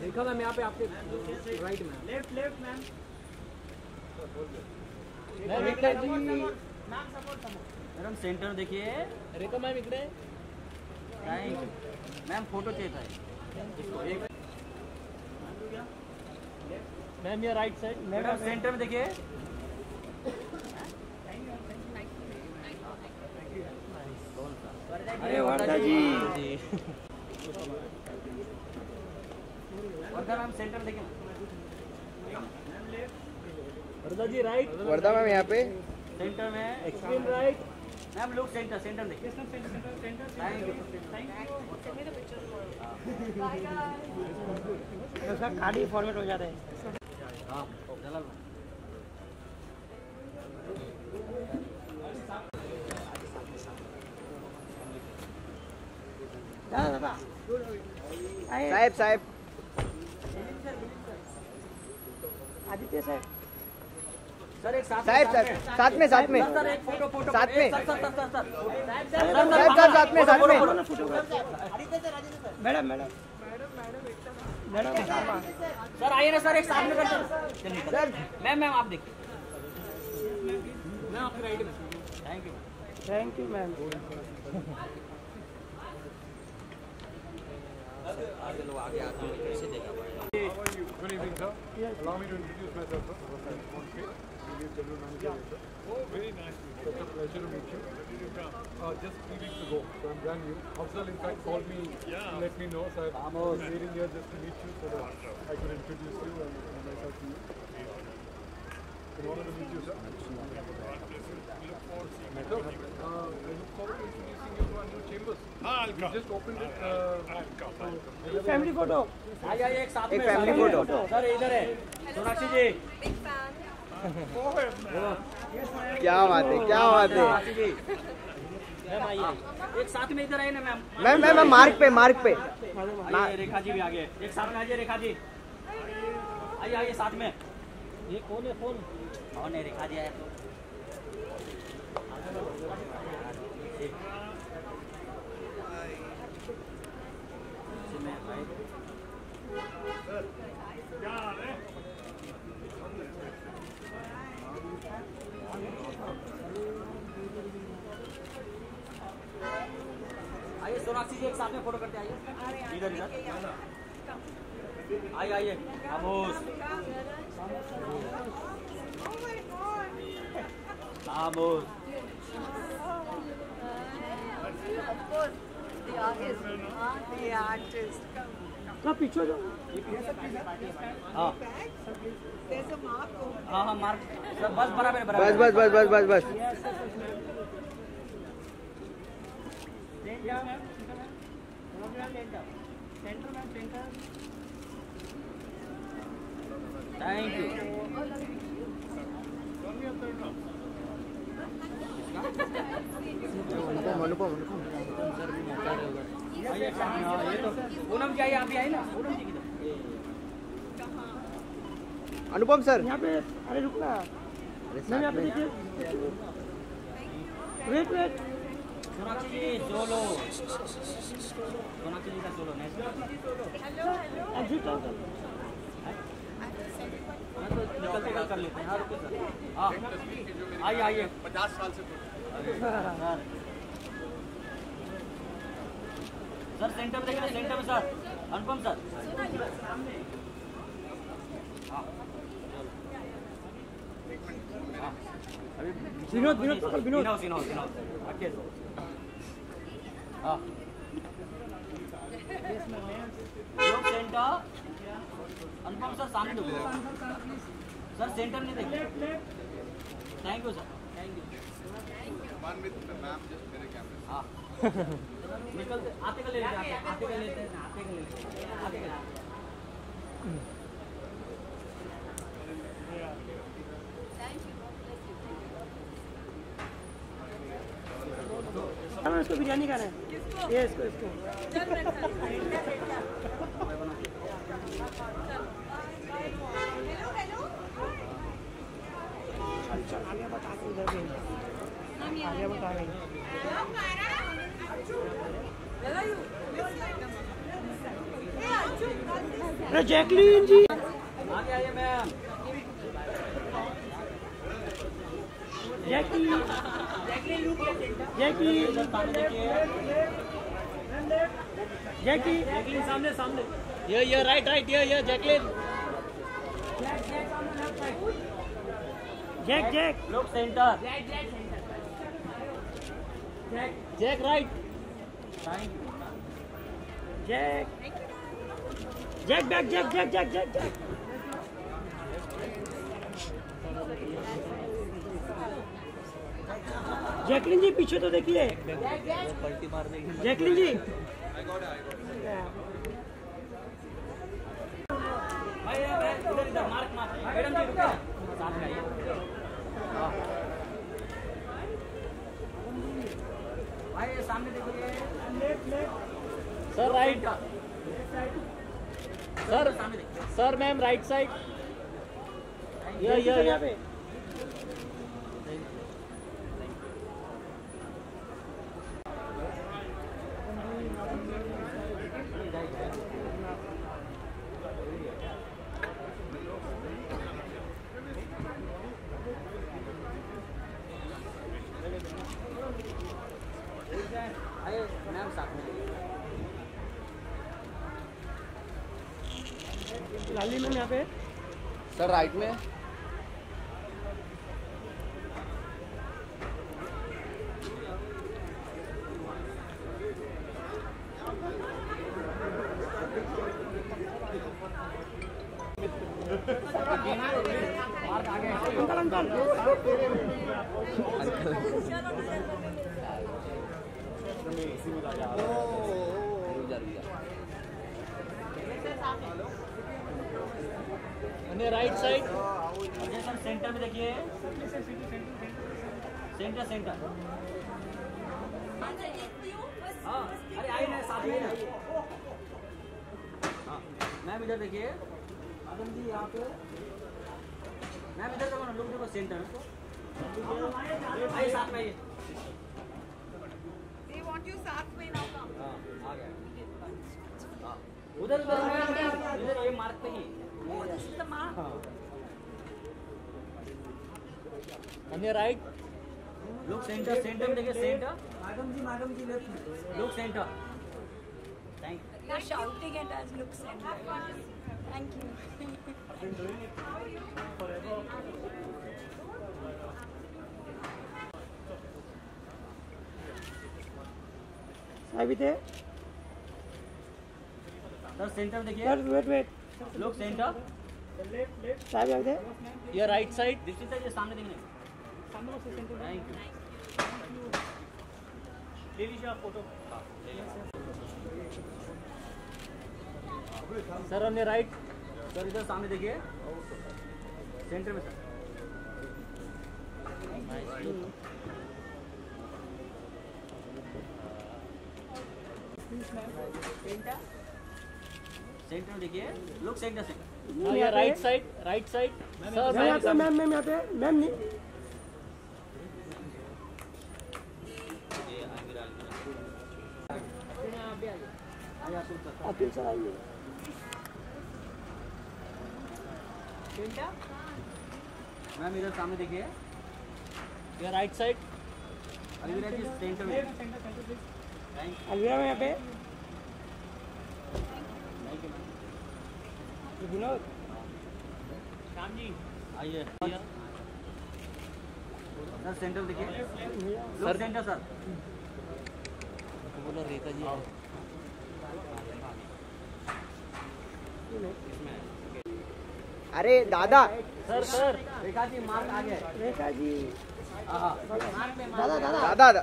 देखो मैम यहाँ पे आपके राइट में। लेफ़्ट लेफ़्ट मैम मैम इकडे जी। मॅडम सेंटर देखिए। रेखा मॅम इकडे। नहीं मैम फ़ोटो चाहिए था इसको एक मैम ये राइट साइड मैडम सेंटर में देखिए। कौन सा अरे वर्धा जी। वर्धा मैम सेंटर देखिए वर्धा जी राइट वर्धा मैम यहाँ पे। सेंटर में extreme right ma'am look centre centre देखिए थैंक यू उसका कार्ड ही फॉर्मेट हो जाता है। हाँ साहेब साहेब। आदित्य साहेब। सर एक साथ में साथ में। सर एक फ़ोटो फ़ोटो। साथ में। सर सर सर सर साहेब साहब साथ में साथ में। Madam madam. मैडम सर आइए ना सर एक साथ में करते सर। मैम मैम आप देखिए। मैम आपके राइट में। Thank you thank you ma'am Good evening, sir. Allow me to introduce myself, sir. I'm Montke, Previous General Manager. here, sir. Oh, very nice. It's a pleasure to meet you. Uh, just three weeks ago, so I'm brand new. Afzal, in fact, called me to let me know, so I was waiting here just to meet you so that I could introduce you and, and myself to you. In order to sir. Uh, I look forward to introducing you to our new chambers. We just opened it. Uh, so, family photo आइए आइए एक साथ में साथ में। Sir इधर है। सोनाक्षी जी। क्या बात है क्या बात है। मैम आइए। एक साथ में इधर आइए ना मैम। मैम मैम मार्क पे मार्क पे। रेखा जी भी आगे। एक साथ में आइए रेखा जी। आइए आइए साथ में। ये कौन है फ़ोन? कौन है रेखा जी आया इसमें भाई आइए सोनाक्षी जी एक साथ में फ़ोटो करते आइए। इधर इधर। आइए आइए। खामोश Of course, the artist. The artist. ना पीछे जो हाँ हाँ हाँ मार्क बस बराबर है, बस बराबर बस बस बस बस बस थैंक यू अनुपम अनुपम अनुपम आइए सामने, ये तो पूनम जी आइए आप भी आइए ना। पूनम जी किधर अनुपम सर। यहाँ पे अरे रुकना अरे मैम यहाँ पे देखिए। Wait wait. Sonakshi ji solo. Sonakshi ji का सोलो नहीं एग्जिट आउट कल कर लेते हैं हाँ रुको सर। हाँ। आइए आइए। पचास साल से सर सर सेंटर में देखिए सेंटर में सर। अनुपम सर। हाँ। हाँ, अभी विनोद विनोद। विनोद विनोद। हाँ। सेंटर। अनुपम सर सामने सर सेंटर नहीं देखिए thank you sir thank you हाँ। निकलते आते का ले लेते आते का लेते। आते का ले लेते। आते का हमें इसको बिरयानी खाना है। ये इसको इसको। इधर भी आगे बता रही Where are you? अरे जैकलीन जी। आगे आइए मैम जैकी जैकी सामने जैकी जैकलीन सामने। सामने ये ये राइट राइट ये ये Jacqueline. Jack Jack look centre Jack right thank you Jack Jack back Jack Jack Jack Jack Jack Jacqueline ji पीछे तो देखिए। जैकलिन जी। भाई इधर इधर मार्क मार्क मैडम जी रुकिए साथ में आइए हाँ। भाई ये सामने देखिए sir right sir sir ma'am right side ये ये यहाँ पे? लाली मैम यहाँ पे। सर राइट में। अंकल। अंकल અને રાઈટ સાઈડ ये सर सेंटर में देखिए सेंटर सेंटर हाँ अरे आइए ना साथ में आइए ना हाँ मैम इधर देखिए मैडम जी यहाँ पे मैम इधर देखो ना लोग देखो सेंटर आइए साथ में आइए They want you साथ में now come. हाँ आ गया हाँ उधर उधर इधर ये मार्क पे ही हाँ। राइट लोग सेंटर सेंटर में देखे centre madam ji madam ji left look centre thank you sir centre देखिए। वेट वेट लोग सेंटर। लेफ़्ट लेफ़्ट साइड देखो your right side this is the सामने देखने सामने से सेंटर थैंक यू ले आप photo sir on your right sir इधर सामने देखिए। सेंटर में sir please ma'am painter centre में देखिए look centre centre right side right side sir मैं आता मैम मैम आते मैम नहीं। अतुल सर आइए। मैम इधर सामने देखिए। ये right side Alvira ji centre में अलविरा मैं यहाँ पे। विनोद। श्याम जी आइए। सर सेंटर देखिए। Sir centre sir. Rekha ji. अरे दादा। Sir sir. रेखा जी मार्ग आ गए रेखा जी। हाँ, हाँ। दादा। दादा दादा।